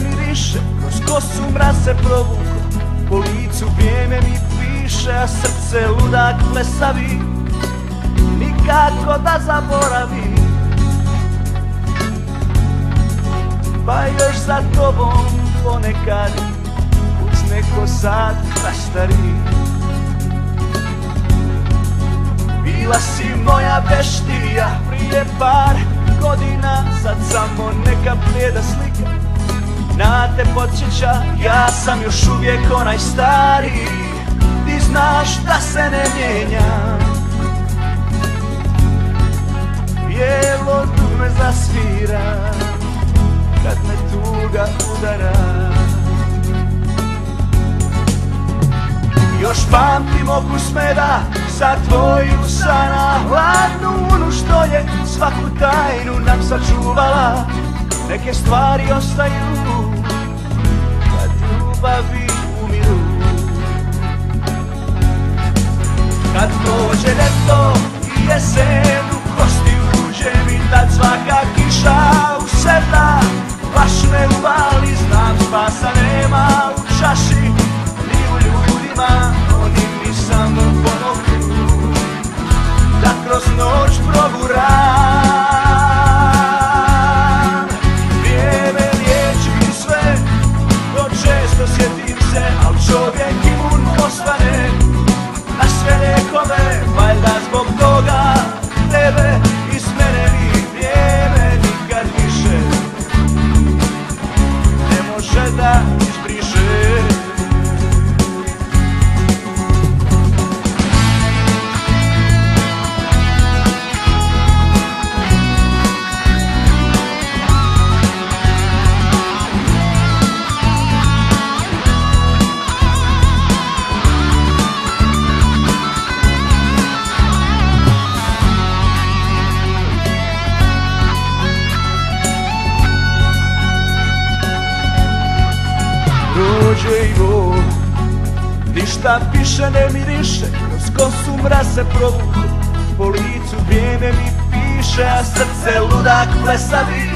miriše. Kroz kosu mraz se provuko Po licu vrijeme mi piše A srce ludak plesavi Nikako da zaboravi. Pa još za tobom ponekad Uz neko sad prastari. Bila si moja beštija prije par godina te podsjeća, ja sam još uvijek onaj stari. Ti znaš da se ne mijenja. Bijelo dugme zasvira Kad me tuga udara. Još pamtim okus meda sa tvojih usana Hladnu unu što je svaku tajnu nam sačuvala. Neke stvari ostaju ljubavi umiru Kad prođe ljeto i jesen u kosti uđe mi tad svaka kiša u sedna Baš me uvali, znam spasa Prođe i go Ništa više ne miriše Kroz kosu mraz se provuku. Po licu vrijeme mi piše A srce ludak plesavi.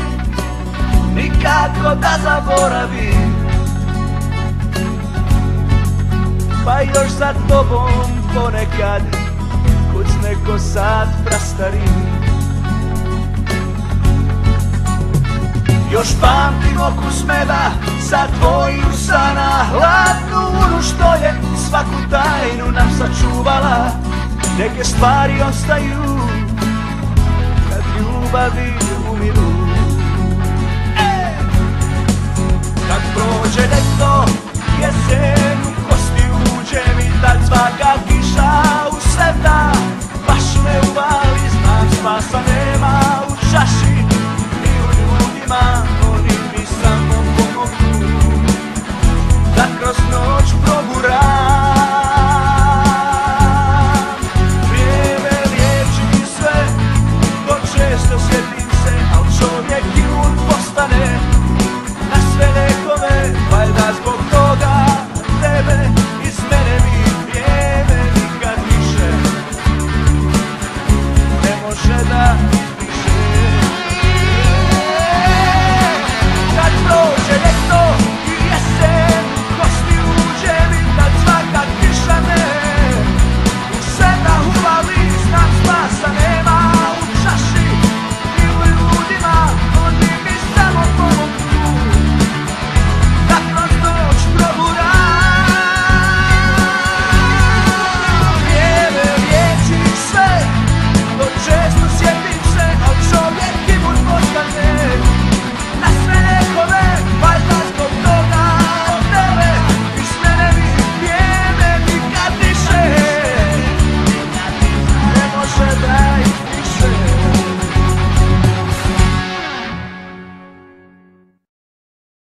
Nikako da zaboravi. Pa još za tobom ponekad Kucne ko sad prastari Još pamtim okus meda sa tvojim sana Hladnu unu što je svaku tajnu nam sačuvala Neke stvari ostaju kad ljubavi umiru e! Kad prođe leto jesen u kosti uđe mi tad svaka